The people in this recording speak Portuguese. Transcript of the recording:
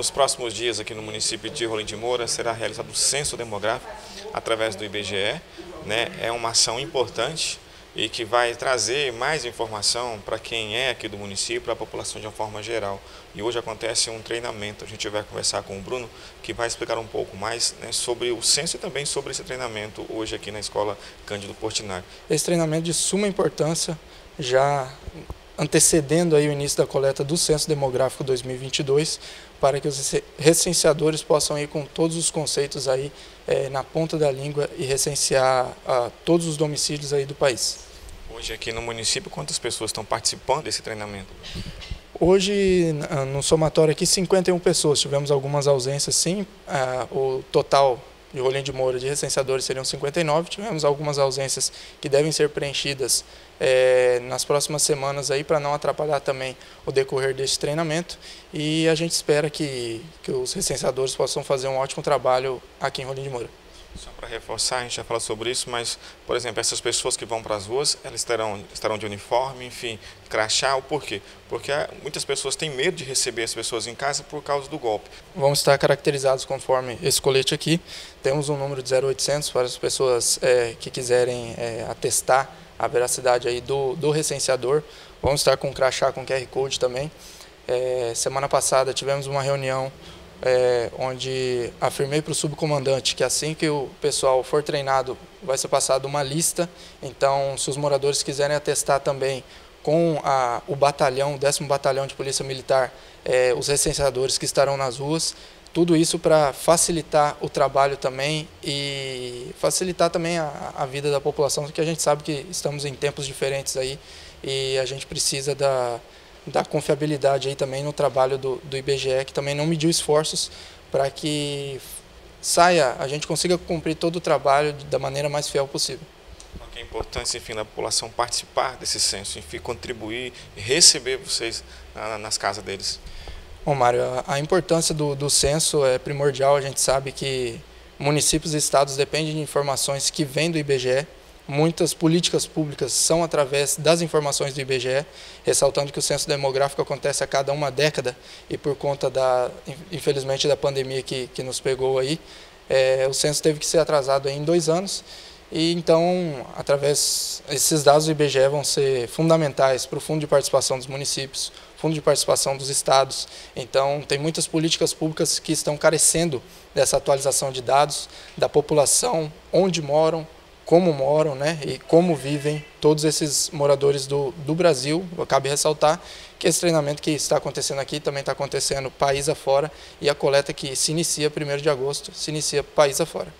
Nos próximos dias, aqui no município de Rolim de Moura, será realizado o censo demográfico através do IBGE. Né? É uma ação importante e que vai trazer mais informação para quem é aqui do município, para a população de uma forma geral. E hoje acontece um treinamento, a gente vai conversar com o Bruno, que vai explicar um pouco mais né, sobre o censo e também sobre esse treinamento hoje aqui na Escola Cândido Portinari. Esse treinamento de suma importância, já antecedendo aí o início da coleta do Censo Demográfico 2022, para que os recenseadores possam ir com todos os conceitos aí é, na ponta da língua e recensear a, todos os domicílios aí do país. Hoje aqui no município, quantas pessoas estão participando desse treinamento? Hoje, no somatório aqui, 51 pessoas. Tivemos algumas ausências, sim. Ah, o total de Rolim de Moura de recenseadores seriam 59. Tivemos algumas ausências que devem ser preenchidas é, nas próximas semanas aí para não atrapalhar também o decorrer desse treinamento. E a gente espera que, que os recenseadores possam fazer um ótimo trabalho aqui em Rolim de Moura. Só para reforçar, a gente já falou sobre isso, mas, por exemplo, essas pessoas que vão para as ruas, elas estarão, estarão de uniforme, enfim, crachá, o porquê? Porque muitas pessoas têm medo de receber as pessoas em casa por causa do golpe. Vão estar caracterizados conforme esse colete aqui. Temos um número de 0800 para as pessoas é, que quiserem é, atestar a veracidade aí do, do recenseador. Vamos estar com crachá com QR Code também. É, semana passada tivemos uma reunião é, onde afirmei para o subcomandante que assim que o pessoal for treinado, vai ser passada uma lista. Então, se os moradores quiserem atestar também com a, o batalhão, o 10 Batalhão de Polícia Militar, é, os recenseadores que estarão nas ruas, tudo isso para facilitar o trabalho também e facilitar também a, a vida da população, porque a gente sabe que estamos em tempos diferentes aí e a gente precisa da da confiabilidade aí também no trabalho do, do IBGE, que também não mediu esforços para que saia, a gente consiga cumprir todo o trabalho da maneira mais fiel possível. Que é importante, enfim, da população participar desse censo, enfim, contribuir e receber vocês na, nas casas deles. Bom, Mário, a, a importância do, do censo é primordial. A gente sabe que municípios e estados dependem de informações que vêm do IBGE, Muitas políticas públicas são através das informações do IBGE, ressaltando que o censo demográfico acontece a cada uma década e por conta da, infelizmente, da pandemia que, que nos pegou aí, é, o censo teve que ser atrasado em dois anos e então, através esses dados do IBGE vão ser fundamentais para o fundo de participação dos municípios, fundo de participação dos estados. Então, tem muitas políticas públicas que estão carecendo dessa atualização de dados da população, onde moram, como moram né, e como vivem todos esses moradores do, do Brasil. Cabe ressaltar que esse treinamento que está acontecendo aqui também está acontecendo país afora e a coleta que se inicia 1 de agosto se inicia país afora.